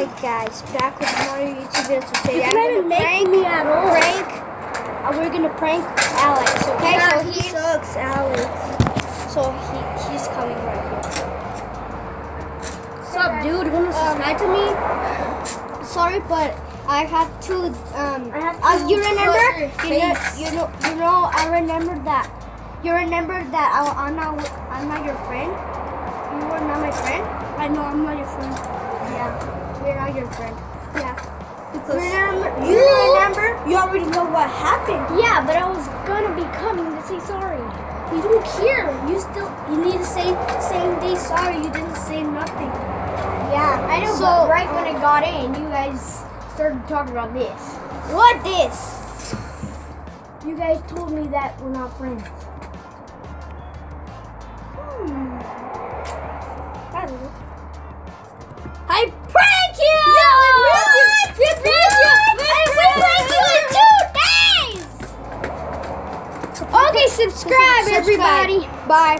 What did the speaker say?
Alright guys, back with another YouTube video today. You I'm can't gonna make prank, me at all. prank, uh, we're gonna prank Alex, okay? Yeah, so he he's, sucks, Alex. so he, he's coming right here. What's up, dude? You wanna subscribe to me? Sorry, but I have to, um, I have uh, to you remember? You know, you know, you know, I remember that. You remember that I, I'm not, I'm not your friend? You were not my friend? I know I'm not your friend. Yeah, we're not your friend. Yeah. Because Remember, you you remember? You already know what happened. Yeah, but I was gonna be coming to say sorry. You don't care. You still you need to say same day sorry. You didn't say nothing. Yeah, I know. So but right when uh, I got in, you guys started talking about this. what this? You guys told me that we're not friends. Okay, subscribe, Subscribe. everybody. Bye.